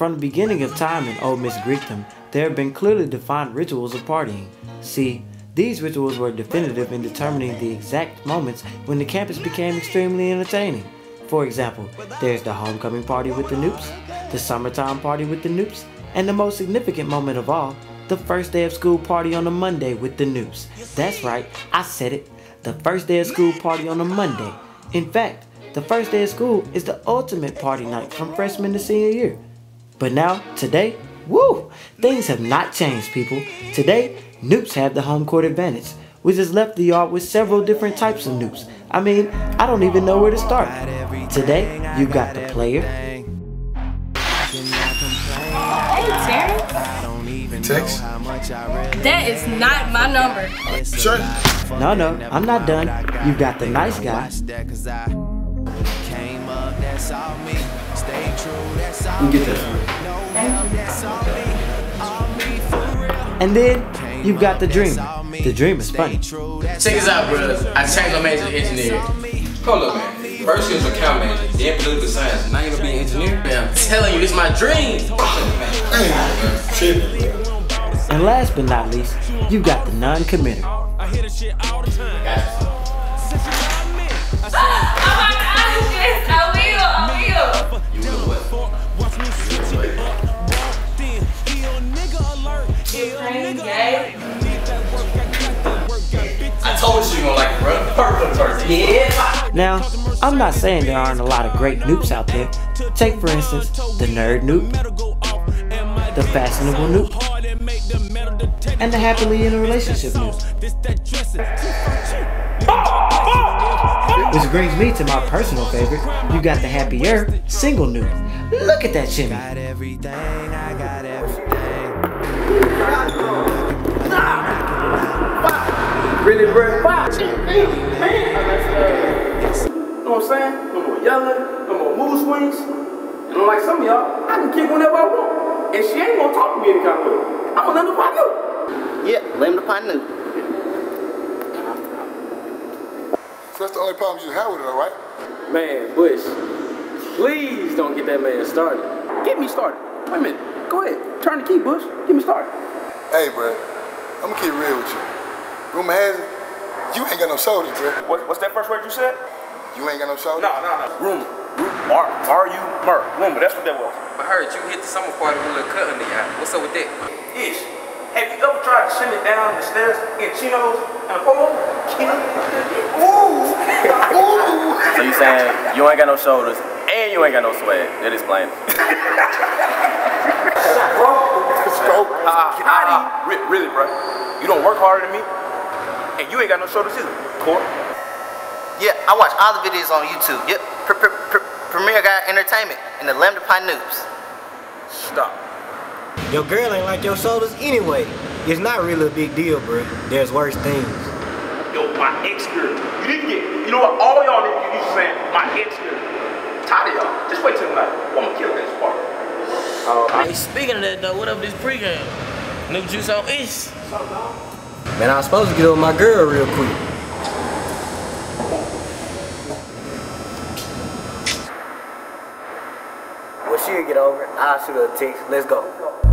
From the beginning of time in Ole Miss Greekdom, there have been clearly defined rituals of partying. See, these rituals were definitive in determining the exact moments when the campus became extremely entertaining. For example, there's the homecoming party with the Nupes, the summertime party with the Nupes, and the most significant moment of all, the first day of school party on a Monday with the Nupes. That's right, I said it. The first day of school party on a Monday. In fact, the first day of school is the ultimate party night from freshman to senior year. But now, today, woo, things have not changed, people. Today, Nupes have the home court advantage. We just left the yard with several different types of Nupes. I mean, I don't even know where to start. Today, you got the player. Hey, Terrence. Text? That is not my number. Sure. No, no, I'm not done. You got the nice guy. You get that. And then, you've got the dream. The dream is funny. Check this out, bro. I changed my major to engineering. Hold up, man. First you was account manager, then political science. Now you gonna be an engineer? Man, I'm telling you, this is my dream. And last but not least, you've got the non-committer. I told you you gonna like it, bro. Perfect person. Yeah. Now, I'm not saying there aren't a lot of great Nupes out there. Take for instance, the nerd Nupe, the fashionable Nupe, and the happily in a relationship Nupe. Which brings me to my personal favorite. You got the happier single Nupe. Look at that shimmy. Really, bro? Five. Man, man. You know what I'm saying? No more yelling, no more mood swings. And unlike some of y'all, I can kick whenever I want. And she ain't gonna talk to me any kind of way. I'm gonna let her find out. Yeah, blame the partner. So that's the only problem you have with it, all right? Man, Bush, please don't get that man started. Get me started. Wait a minute. Go ahead. Turn the key, Bush. Get me started. Hey, bro. I'm gonna keep real with you. Rumor has it, you ain't got no shoulders, bro. What, what's that first word you said? You ain't got no shoulders? No, no, no. Rumor. R, R-U, mur. Rumor, that's what that was. I heard you hit the summer party with a little cut under your eye. What's up with that? Ish. Have you ever tried to send it down the stairs in chinos and a polo? saying you ain't got no shoulders and you ain't got no swag? That explains. Stroke. Ah, ah, ah. Re- really, bro. You don't work harder than me, and you ain't got no shoulders either. Court. Yeah, I watch all the videos on YouTube. Yep, pr- pr- pr- Premier Guy Entertainment and the Lambda Pi Nupes. Stop. Your girl ain't like your shoulders anyway. It's not really a big deal, bro. There's worse things. Yo, my ex girl. You need to get. You know what? All y'all need to use saying my ex girl. Tired of y'all. Just wait till tonight. I'm gonna kill this party. Oh, hey, speaking of that though, what up this pregame? New juice on Ish. Man, I was supposed to get over my girl real quick. Well, she'll get over it. I'll shoot her a text. Let's go.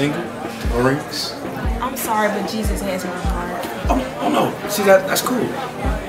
A new single. Maurice. I'm sorry, but Jesus has my heart. Oh, oh no. See that? That's cool.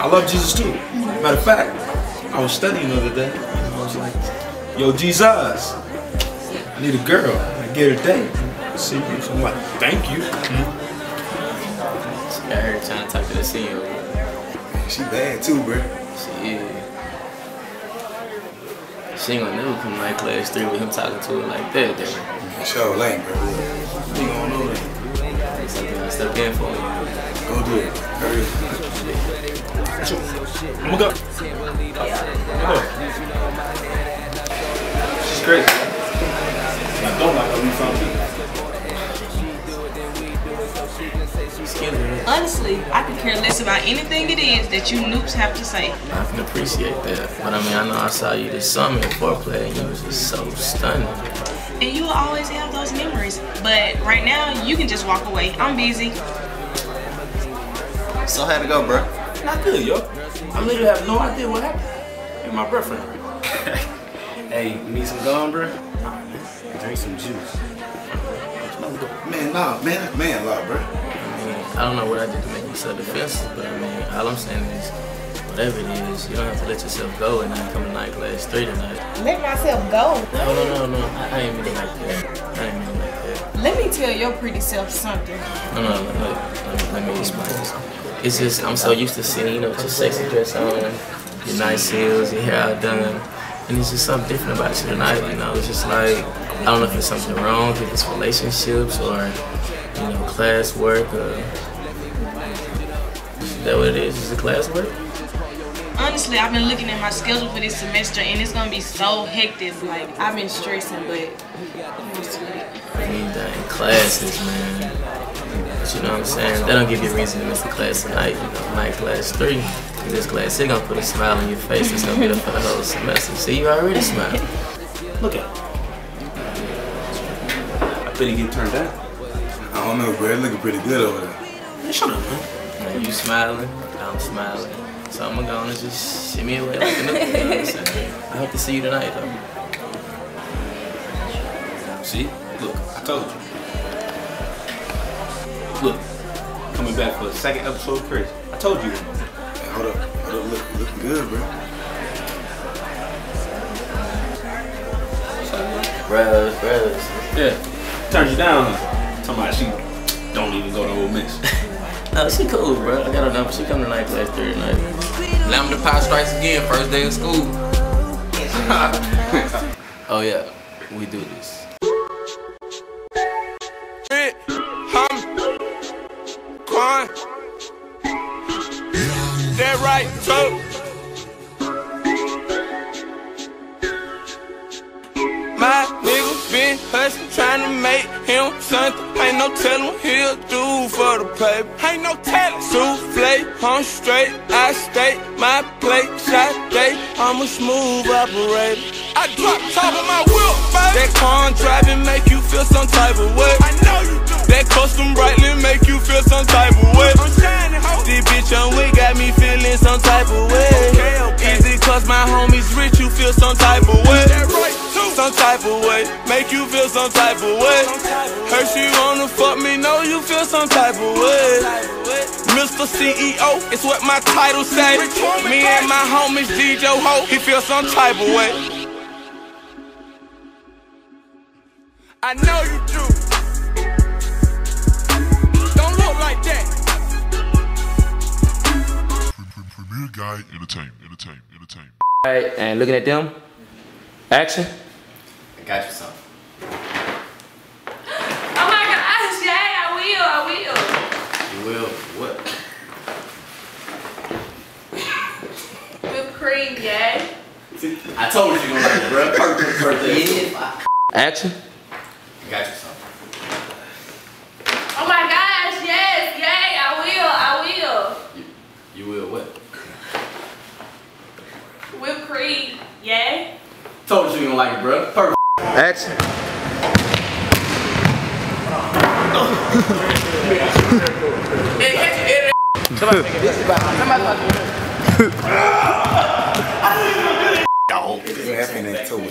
I love Jesus too. Matter of fact, I was studying the other day. And I was like, Yo, Jesus, I need a girl. I get her date. See you. So I'm like, thank you. Mm-hmm. I heard trying to talk to the CEO. She bad too, bro. She is. She ain't gonna never come to my class three with him talking to her like that, then. Show lame, bro. You gonna know that. It's I stepped in for. Go do it. Hurry up. I'm gonna go. I'm go. She's crazy. I don't like how we found you. Excuse me. Honestly, I could care less about anything it is that you Nupes have to say. I can appreciate that. But I mean, I know I saw you this summer at foreplay and you was just so stunning. And you will always have those memories. But right now, you can just walk away. I'm busy. So how'd it go, bro? Not good, yo. I literally have no idea what happened. And my girlfriend. Hey, you need some gum, bro? Drink some juice. Man, nah, man, man, law, bro. I mean, I don't know what I did to make you so defensive, but I mean, all I'm saying is, whatever it is, you don't have to let yourself go and not come to night class three tonight. Let myself go. No, no, no, no. I, I ain't mean it like that. I ain't mean it like that. Let me tell your pretty self something. No, no, no, no. Let me, explain this. It's just, I'm so used to seeing, you know, with your sexy dress on, your nice heels, your hair all done. And it's just something different about you tonight, you know. It's just like, I don't know if it's something wrong, if it's relationships or, you know, class work or. Is that what it is? Is it class work? Honestly, I've been looking at my schedule for this semester and it's gonna be so hectic. Like, I've been stressing, but I'm used. I need that in classes, man. But you know what I'm saying? That don't give you a reason to miss the class tonight. You know, night class three. This class, they're gonna put a smile on your face. It's gonna be there for the whole semester. See, you already smiling. Look at him. I bet he get turned down. I don't know, bro. It looking pretty good over there. Man, shut up, man. Man, you smiling, I'm smiling. So I'm gonna go and just shimmy away like a nook, you know I'm saying? I hope to see you tonight, though. See? Look, I told you. Look, coming back for a second episode of Crazy. I told you. Hey, hold up, hold up, look, looking good, bro. Brothers, brothers. Yeah, turned you down. huh? Talking about she don't even go to Ole Miss. No, she cool, bro. I got her number. She come to night class three tonight. Lambda Pi strikes again, first day of school. oh yeah, we do this. That right, so. My nigga been hustling, trying to make him something. Ain't no telling what he'll do for the paper. Ain't no telling. Souffle, I'm straight, I stay, my plate, shot day. I'm a smooth operator. I drop top of my whip, baby. That car driving make you feel some type of way. I know you do. That custom brightly make you feel some type of way. I'm shining, ho. This bitch on we got me feeling some type of way. Okay, okay. Easy cause my homies rich, you feel some type of way. That right, too. Some type of way. Make you feel some type of way. Heard she wanna fuck me, know you feel some type of way. Mr. CEO, it's what my title say. Me and my homies DJ Ho, he feel some type of way. I know you do. Don't look like that. Premier Guy Entertainment, Entertainment, Entertainment. Alright, and looking at them. Action. I got you something. Oh my gosh, yay, I will, I will. You. What? Whipped cream, yay. I told you you gonna like it, bro. Perfect birthday. Action. I got you something. Oh my gosh, yes, yay, I will, I will. You will what? Whipped cream, yay. Told you you gonna like it, bro. Perfect. Action.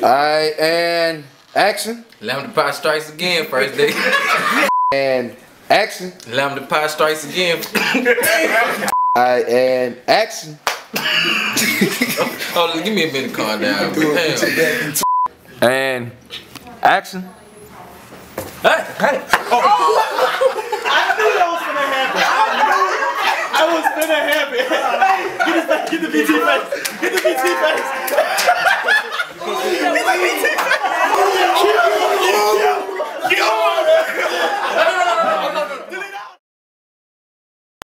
Alright, and action. Lambda Pi strikes again, first day. and action. Lambda Pi strikes again. Alright, and action. Hold on, give me a minute to calm down. And action. Hey, hey. Oh. oh. I knew that was gonna happen. I knew that was gonna happen. Get this. Get the BT face. Get the BT face.